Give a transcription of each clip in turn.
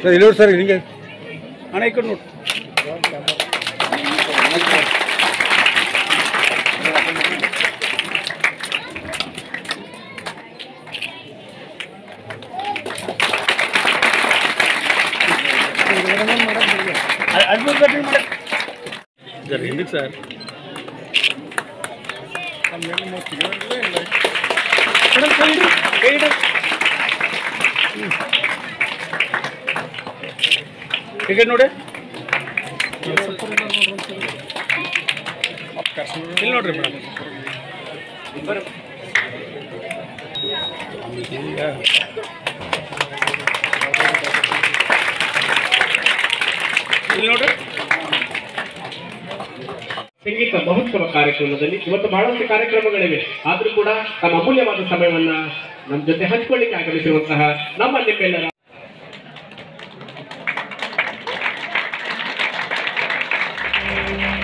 Sir ಇಲ್ಲಿ ನೋಡಿ sir ಹಿಂಗೆ ಹಣ ಈ ಕಡೆ ನೋಡಿ. ಅಡ್ಮಿಟ್ ಕಟ್ಟಿಂಗ್ ಮಾಡಿ ಸರ್ ಹಿಂದಕ್ಕೆ ಸರ್ ಟಿಕೆಟ್ ನೋಡಿ. ಇಲ್ಲಿ ನೋಡ್ರಿ ಮೇಡಮ್. ಇಲ್ಲಿ ಸಂಗೀತ ಮಹೋತ್ಸವ ಕಾರ್ಯಕ್ರಮದಲ್ಲಿ ಇವತ್ತು ಬಹಳಷ್ಟು ಕಾರ್ಯಕ್ರಮಗಳಿವೆ. ಆದರೂ ಕೂಡ ತಮ್ಮ ಅಮೂಲ್ಯವಾದ ಸಮಯವನ್ನ ನಮ್ಮ ಜೊತೆ ಹಂಚಿಕೊಳ್ಳಿಕ್ಕೆ ಆಗಮಿಸಿರುವಂತಹ ನಮ್ಮ ನಿಮ್ಮೆಲ್ಲರ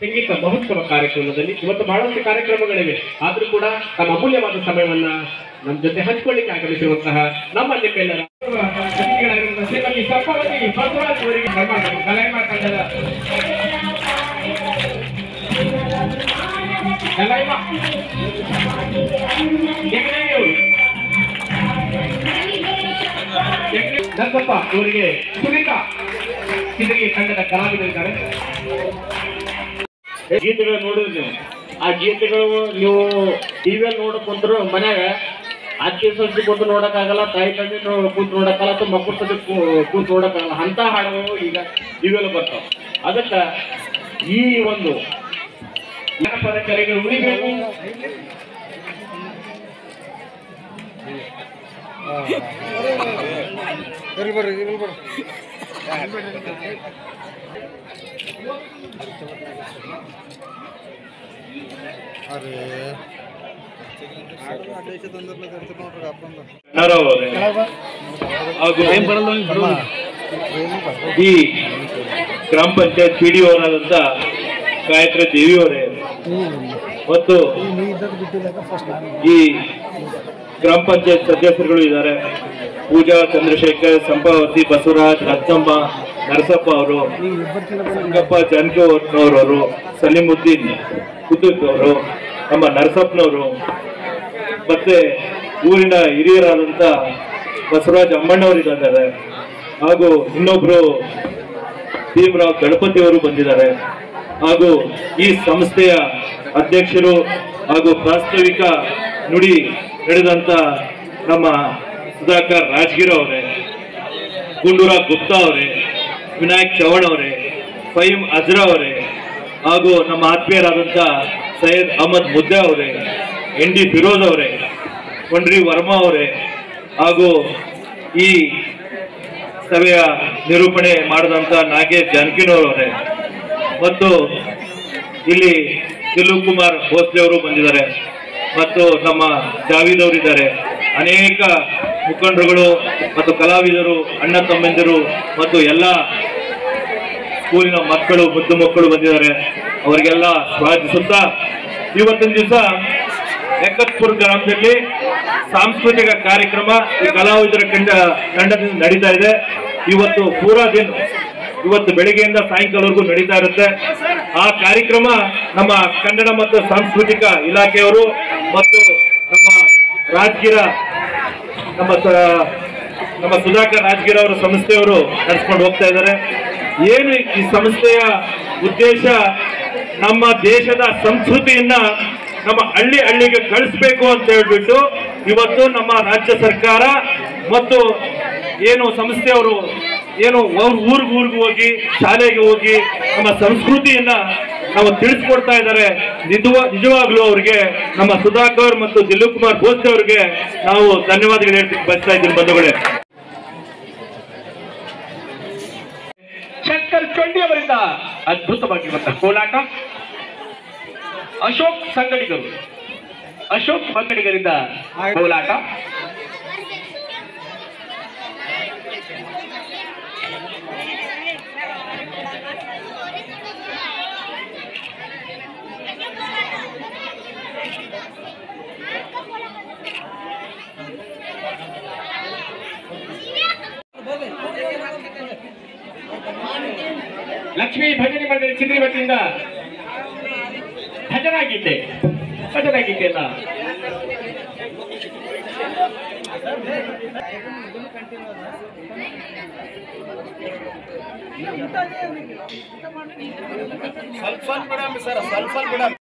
ಸಂಗೀತ ಮಹೋತ್ಸವ ಕಾರ್ಯಕ್ರಮದಲ್ಲಿ ಇವತ್ತು ಬಹಳಷ್ಟು ಕಾರ್ಯಕ್ರಮಗಳಿವೆ. ಆದ್ರೂ ಕೂಡ ತಮ್ಮ ಅಮೂಲ್ಯವಾದ ಸಮಯವನ್ನ ನಮ್ಮ ಜೊತೆ ಹಂಚಿಕೊಳ್ಳಿಕ್ಕೆ ಆಗಮಿಸಿರುವಂತಹ ನಮ್ಮ ನಿಮ್ಮೆಲ್ಲರ ಅವರಿಗೆ ಸುನೀತಾ ಇದರಿಗೆ ಕಂಡದ ಕಲಾವಿದರಿದ್ದಾರೆ. ಗೀತೆಗಳು ನೋಡಿದ್ರಿ ನೀವು. ಆ ಗೀತೆಗಳು ನೀವು ಟಿವಿಯಲ್ಲಿ ನೋಡಕ್ ಕುಂತ್ರು ಮನ್ಯಾಗ ಅಕ್ಕಿ ಸಂಸ್ಥೆ ಕೂತು ನೋಡಕ್ಕಾಗಲ್ಲ ತಾಯಿ ತಂದೆ ಕೂತು ನೋಡಕ್ಕಾಗಲ್ಲ ಅಥವಾ ಮಕ್ಕಳ ಸಜ್ಜಿ ಕೂತು ನೋಡಕ್ಕಾಗಲ್ಲ. ಅಂತ ಹಾಡುಗಳು ಈಗ ಟಿವಿಯಲ್ಲಿ ಬರ್ತಾವ. ಅದಕ್ಕೆ ಈ ಒಂದು ಜನಪದ ಕಲೆಗಳು ಉಳಿಬೇಕು ಬರ್ರಿ ಬರ್ರಿ ಇಲ್ಲಿ ಬರ್ರಿ. ಈ ಗ್ರಾಮ ಪಂಚಾಯತ್ ಪಿ ಡಿ ಅವರಾದಂಥ ಗಾಯತ್ರಿ ದೇವಿಯವರೇ ಮತ್ತು ಈ ಗ್ರಾಮ ಪಂಚಾಯತ್ ಸದಸ್ಯರುಗಳು ಇದ್ದಾರೆ. ಪೂಜಾ ಚಂದ್ರಶೇಖರ್, ಸಂಪಾವತಿ ಬಸವರಾಜ್ ಅತ್ತಮ್ಮ ನರಸಪ್ಪ ಅವರು, ಸಂಗಪ್ಪ ಜಾನಕಿಯವರು ಸಲೀಮುದ್ದೀನ್ ಕುದುಕ್ ಅವರು ನಮ್ಮ ನರಸಪ್ಪನವರು, ಮತ್ತೆ ಊರಿನ ಹಿರಿಯರಾದಂಥ ಬಸವರಾಜ್ ಅಮ್ಮಣ್ಣವರು ಇದ್ದಾರೆ. ಹಾಗೂ ಇನ್ನೊಬ್ರು ಭೀಮರಾವ್ ಗಣಪತಿಯವರು ಬಂದಿದ್ದಾರೆ. ಹಾಗೂ ಈ ಸಂಸ್ಥೆಯ ಅಧ್ಯಕ್ಷರು ಹಾಗೂ ಪ್ರಾಸ್ತಾವಿಕ ನುಡಿ ನಡೆದಂಥ ನಮ್ಮ ಸುಧಾಕರ್ ರಾಜ್ಗಿರ್ ಅವರೇ, ಗುಂಡೂರಾವ್ ಗುಪ್ತಾ ಅವರೇ, ವಿನಾಯಕ್ ಚೌಹಾಣ್ ಅವರೇ, ಫೈಮ್ ಅಜ್ರಾ ಅವರೇ, ಹಾಗೂ ನಮ್ಮ ಆತ್ಮೀಯರಾದಂಥ ಸೈಯದ್ ಅಹಮದ್ ಮುದ್ದೆ ಅವರೇ, ಎನ್ ಡಿ ಫಿರೋಜ್ ಅವರೇ ಕೊಂಡ್ರಿ ವರ್ಮಾ ಅವರೇ, ಹಾಗೂ ಈ ಸಭೆಯ ನಿರೂಪಣೆ ಮಾಡಿದಂಥ ನಾಗೇಶ್ ಜಾನಕಿನವರವರೇ ಮತ್ತು ಇಲ್ಲಿ ದಿಲೀಪ್ ಕುಮಾರ್ ಭೋಸ್ಲೆ ಅವರು ಬಂದಿದ್ದಾರೆ. ಮತ್ತು ನಮ್ಮ ಜಾವೀದ್ ಅವರಿದ್ದಾರೆ. ಅನೇಕ ಮುಖಂಡರುಗಳು ಮತ್ತು ಕಲಾವಿದರು, ಅಣ್ಣ ತಮ್ಮಂದಿರು ಮತ್ತು ಎಲ್ಲ ಸ್ಕೂಲಿನ ಮಕ್ಕಳು, ಮುದ್ದು ಮಕ್ಕಳು ಬಂದಿದ್ದಾರೆ. ಅವರಿಗೆಲ್ಲ ಸ್ವಾಗತಿಸುತ್ತಾ ಇವತ್ತಿನ ದಿವಸ ಎಕ್ಕತ್ಪುರ್ ಗ್ರಾಮದಲ್ಲಿ ಸಾಂಸ್ಕೃತಿಕ ಕಾರ್ಯಕ್ರಮ ಈ ಕಲಾವಿದರ ಕಂಡ ತಂಡದಿಂದ ನಡೀತಾ ಇದೆ. ಇವತ್ತು ಪೂರಾ ದಿನ, ಇವತ್ತು ಬೆಳಿಗ್ಗೆಯಿಂದ ಸಾಯಂಕಾಲವರೆಗೂ ನಡೀತಾ ಇರುತ್ತೆ. ಆ ಕಾರ್ಯಕ್ರಮ ನಮ್ಮ ಕನ್ನಡ ಮತ್ತು ಸಾಂಸ್ಕೃತಿಕ ಇಲಾಖೆಯವರು ಮತ್ತು ರಾಜಗಿರ ನಮ್ಮ ನಮ್ಮ ಸುಧಾಕರ್ ರಾಜಗಿರ ಅವರ ಸಂಸ್ಥೆಯವರು ನಡೆಸ್ಕೊಂಡು ಹೋಗ್ತಾ ಇದ್ದಾರೆ. ಏನು ಈ ಸಂಸ್ಥೆಯ ಉದ್ದೇಶ? ನಮ್ಮ ದೇಶದ ಸಂಸ್ಕೃತಿಯನ್ನ ನಮ್ಮ ಹಳ್ಳಿ ಹಳ್ಳಿಗೆ ಕಳಿಸ್ಬೇಕು ಅಂತ ಹೇಳ್ಬಿಟ್ಟು ಇವತ್ತು ನಮ್ಮ ರಾಜ್ಯ ಸರ್ಕಾರ ಮತ್ತು ಏನು ಸಂಸ್ಥೆಯವರು, ಏನು ಅವ್ರ ಹೋಗಿ, ಶಾಲೆಗೆ ಹೋಗಿ ನಮ್ಮ ಸಂಸ್ಕೃತಿಯನ್ನ ನಾವು ತಿಳಿಸ್ಕೊಡ್ತಾ ಇದ್ದಾರೆ. ನಿಜವ, ನಿಜವಾಗ್ಲೂ ಅವ್ರಿಗೆ ನಮ್ಮ ಸುಧಾಕರ್ ಮತ್ತು ದಿಲೀಪ್ ಕುಮಾರ್ ಘೋಷ್ ಅವ್ರಿಗೆ ನಾವು ಧನ್ಯವಾದಗಳು ಹೇಳ್ತೀನಿ. ಬಯಸ್ತಾ ಇದ್ದೀನಿ ಬಂಧುಗಳೇ. ಶಂಕರ್ ಚಂಡಿ ಅವರಿಂದ ಅದ್ಭುತವಾಗಿರುವಂತಹ ಕೋಲಾಟ. ಅಶೋಕ್ ಸಂಗಡಿಗರು. ಅಶೋಕ್ ಸಂಗಡಿಗರಿಂದ ಕೋಲಾಟ. ಲಕ್ಷ್ಮೀ ಭಜನೆ ಮಂದಿರ ಚಿದ್ರಿ ವತಿಯಿಂದ ಭಜನಾ ಸರ್ ಸ್ವಲ್ಪ ಗೀತೆಯನ್ನ